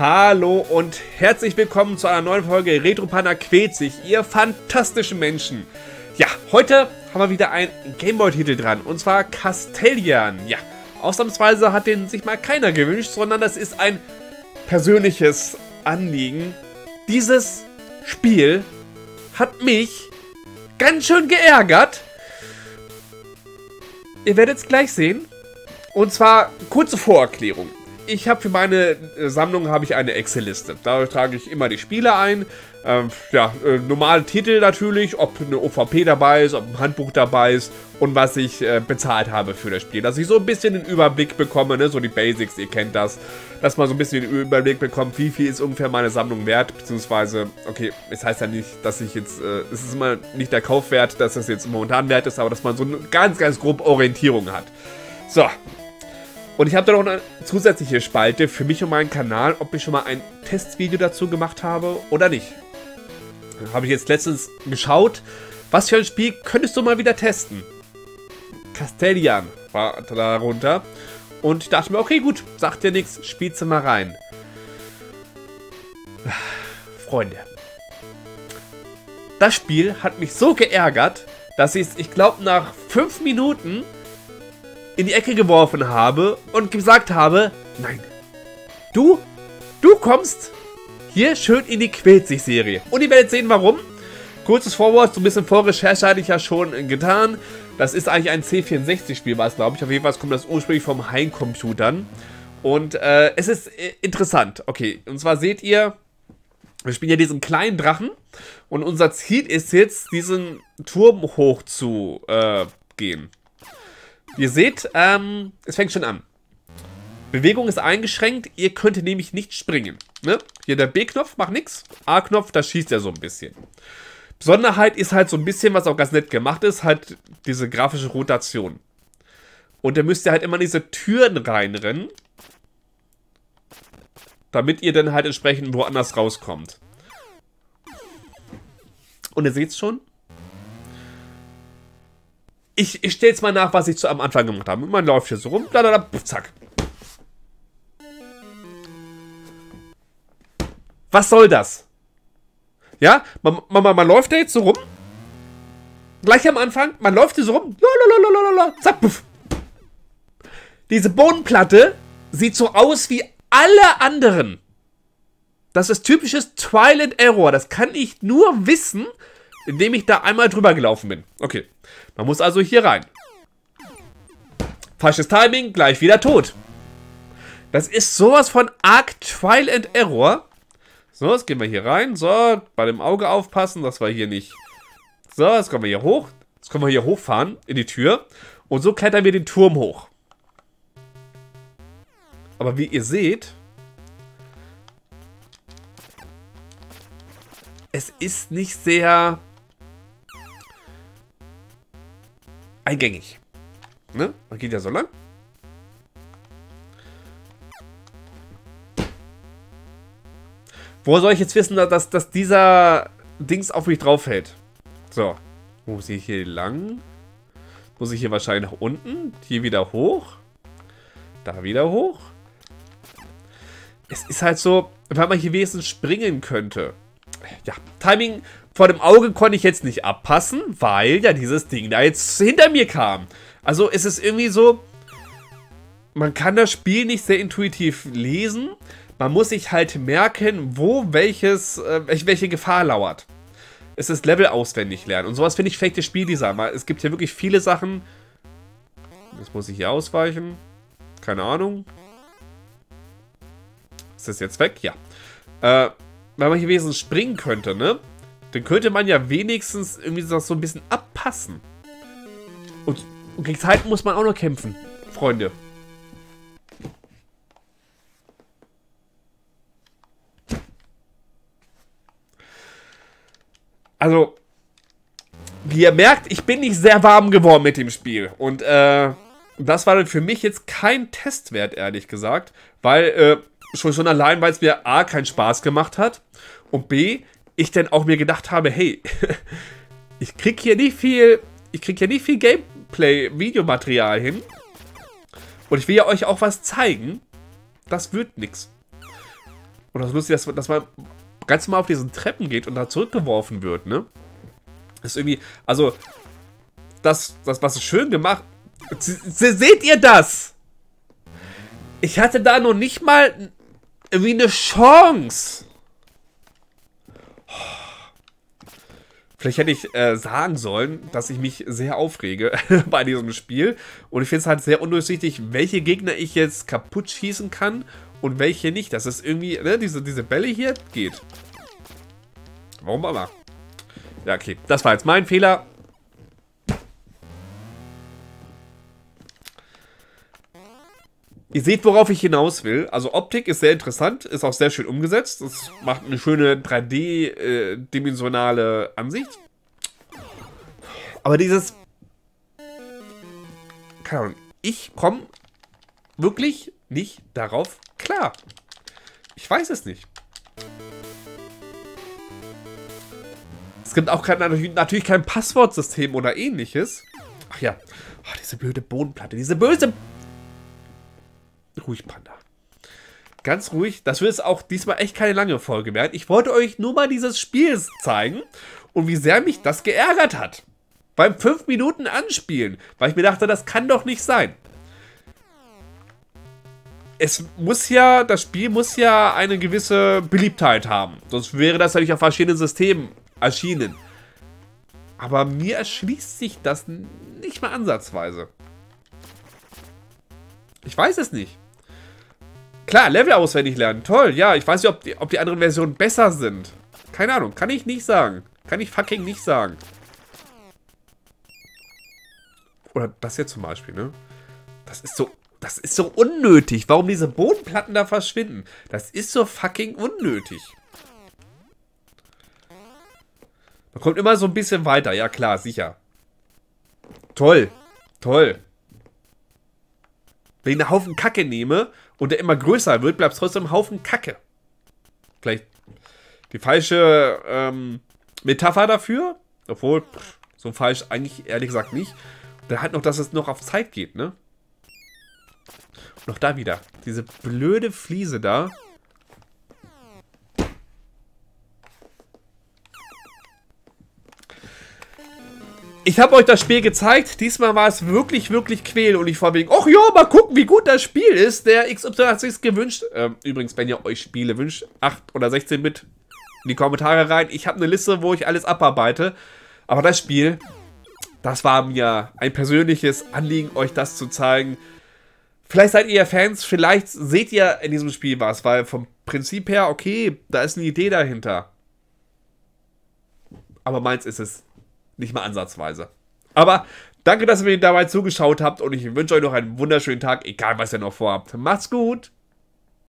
Hallo und herzlich willkommen zu einer neuen Folge Retropanda quält sich, ihr fantastischen Menschen. Ja, heute haben wir wieder einen Gameboy-Titel dran, und zwar Castellian. Ja, ausnahmsweise hat den sich mal keiner gewünscht, sondern das ist ein persönliches Anliegen. Dieses Spiel hat mich ganz schön geärgert. Ihr werdet es gleich sehen. Und zwar kurze Vorerklärung ich habe für meine äh, Sammlung habe ich eine Excel-Liste. Da trage ich immer die Spiele ein. Ähm, ja, äh, normale Titel natürlich, ob eine OVP dabei ist, ob ein Handbuch dabei ist und was ich äh, bezahlt habe für das Spiel. Dass ich so ein bisschen den Überblick bekomme, ne? so die Basics, ihr kennt das. Dass man so ein bisschen den Überblick bekommt, wie viel ist ungefähr meine Sammlung wert, beziehungsweise, okay, es heißt ja nicht, dass ich jetzt, äh, es ist immer nicht der Kaufwert, dass das jetzt momentan wert ist, aber dass man so eine ganz, ganz grobe Orientierung hat. So, und ich habe da noch eine zusätzliche Spalte für mich und meinen Kanal, ob ich schon mal ein Testvideo dazu gemacht habe oder nicht. Habe ich jetzt letztens geschaut, was für ein Spiel könntest du mal wieder testen? Castellian war darunter. Und ich dachte mir, okay, gut, sagt dir nichts, spielst du mal rein. Freunde. Das Spiel hat mich so geärgert, dass ich es, ich glaube, nach 5 Minuten in die Ecke geworfen habe und gesagt habe, nein, du, du kommst hier schön in die Quält sich Serie. Und ihr werdet sehen, warum. Kurzes Vorwort, so ein bisschen Vorrecherche hatte ich ja schon getan. Das ist eigentlich ein C64-Spiel, war es, glaube ich. Auf jeden Fall kommt das ursprünglich vom Heimcomputern. Und äh, es ist äh, interessant. Okay, und zwar seht ihr, wir spielen ja diesen kleinen Drachen. Und unser Ziel ist jetzt, diesen Turm hoch zu äh, gehen. Ihr seht, ähm, es fängt schon an. Bewegung ist eingeschränkt, ihr könnt nämlich nicht springen. Ne? Hier der B-Knopf macht nichts, A-Knopf, da schießt er so ein bisschen. Besonderheit ist halt so ein bisschen, was auch ganz nett gemacht ist, halt diese grafische Rotation. Und da müsst ihr halt immer in diese Türen reinrennen, damit ihr dann halt entsprechend woanders rauskommt. Und ihr seht schon, ich, ich stelle jetzt mal nach, was ich zu am Anfang gemacht habe. Man läuft hier so rum, blablabla, zack. Was soll das? Ja, man, man, man, läuft da jetzt so rum. Gleich am Anfang, man läuft hier so rum. Lalalala, zack, puff. Diese Bodenplatte sieht so aus wie alle anderen. Das ist typisches Twilight Error. Das kann ich nur wissen, indem ich da einmal drüber gelaufen bin. Okay. Man muss also hier rein. Falsches Timing, gleich wieder tot. Das ist sowas von arg Trial and Error. So, jetzt gehen wir hier rein. So, bei dem Auge aufpassen, dass wir hier nicht... So, jetzt kommen wir hier hoch. Jetzt können wir hier hochfahren in die Tür. Und so klettern wir den Turm hoch. Aber wie ihr seht... Es ist nicht sehr eingängig. Ne? Man geht ja so lang. Woher soll ich jetzt wissen, dass, dass dieser Dings auf mich drauf fällt? So. Muss ich hier lang? Muss ich hier wahrscheinlich nach unten? Hier wieder hoch? Da wieder hoch? Es ist halt so, wenn man hier wenigstens springen könnte. Ja, Timing vor dem Auge konnte ich jetzt nicht abpassen, weil ja dieses Ding da jetzt hinter mir kam. Also es ist irgendwie so, man kann das Spiel nicht sehr intuitiv lesen. Man muss sich halt merken, wo welches, äh, welche Gefahr lauert. Es ist Level auswendig lernen. Und sowas finde ich fake Spieldesign. Weil es gibt hier wirklich viele Sachen. Jetzt muss ich hier ausweichen. Keine Ahnung. Ist das jetzt weg? Ja. Äh, weil man hier wenigstens springen könnte, ne? Dann könnte man ja wenigstens irgendwie das so ein bisschen abpassen. Und, und gegen Zeit muss man auch noch kämpfen, Freunde. Also, wie ihr merkt, ich bin nicht sehr warm geworden mit dem Spiel. Und, äh, das war für mich jetzt kein Testwert, ehrlich gesagt. Weil, äh, schon, schon allein, weil es mir A, keinen Spaß gemacht hat. Und B, ich dann auch mir gedacht habe, hey, ich krieg hier nicht viel, ich krieg hier nicht viel Gameplay-Videomaterial hin. Und ich will ja euch auch was zeigen. Das wird nichts. Und das ist, dass man ganz mal auf diesen Treppen geht und da zurückgeworfen wird, ne? Das ist irgendwie, also, das, das was ist schön gemacht. Seht ihr das? Ich hatte da noch nicht mal irgendwie eine Chance. Vielleicht hätte ich äh, sagen sollen, dass ich mich sehr aufrege bei diesem Spiel. Und ich finde es halt sehr undurchsichtig, welche Gegner ich jetzt kaputt schießen kann und welche nicht. Das ist irgendwie, ne, diese, diese Bälle hier geht. Warum aber? Ja, okay. Das war jetzt mein Fehler. Ihr seht, worauf ich hinaus will. Also Optik ist sehr interessant, ist auch sehr schön umgesetzt. Es macht eine schöne 3D-dimensionale äh, Ansicht. Aber dieses... Keine Ahnung. Ich komme wirklich nicht darauf klar. Ich weiß es nicht. Es gibt auch kein, natürlich kein Passwortsystem oder ähnliches. Ach ja. Oh, diese blöde Bodenplatte. Diese böse Ruhig, Panda. Ganz ruhig. Das wird auch diesmal echt keine lange Folge werden. Ich wollte euch nur mal dieses Spiel zeigen und wie sehr mich das geärgert hat. Beim 5 Minuten Anspielen. Weil ich mir dachte, das kann doch nicht sein. Es muss ja, das Spiel muss ja eine gewisse Beliebtheit haben. Sonst wäre das natürlich auf verschiedenen Systemen erschienen. Aber mir erschließt sich das nicht mal ansatzweise. Ich weiß es nicht. Klar, Level auswendig lernen. Toll, ja. Ich weiß nicht, ob die, ob die anderen Versionen besser sind. Keine Ahnung. Kann ich nicht sagen. Kann ich fucking nicht sagen. Oder das hier zum Beispiel, ne? Das ist so... Das ist so unnötig. Warum diese Bodenplatten da verschwinden? Das ist so fucking unnötig. Man kommt immer so ein bisschen weiter. Ja, klar, sicher. Toll. Toll. Wenn ich einen Haufen Kacke nehme und der immer größer wird, bleibt es trotzdem ein Haufen Kacke. Vielleicht die falsche ähm, Metapher dafür. Obwohl, pff, so falsch eigentlich ehrlich gesagt nicht. Dann halt noch, dass es noch auf Zeit geht, ne? Und noch da wieder. Diese blöde Fliese da. Ich habe euch das Spiel gezeigt. Diesmal war es wirklich, wirklich quäl. Und ich war wegen, ach ja, mal gucken, wie gut das Spiel ist. Der XY hat sich's gewünscht. Ähm, übrigens, wenn ihr euch Spiele wünscht, 8 oder 16 Bit in die Kommentare rein. Ich habe eine Liste, wo ich alles abarbeite. Aber das Spiel, das war mir ein persönliches Anliegen, euch das zu zeigen. Vielleicht seid ihr Fans, vielleicht seht ihr in diesem Spiel was, weil vom Prinzip her, okay, da ist eine Idee dahinter. Aber meins ist es nicht mal ansatzweise. Aber danke, dass ihr mir dabei zugeschaut habt und ich wünsche euch noch einen wunderschönen Tag, egal was ihr noch vorhabt. Macht's gut!